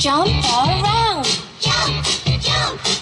Jump around. Jump, jump.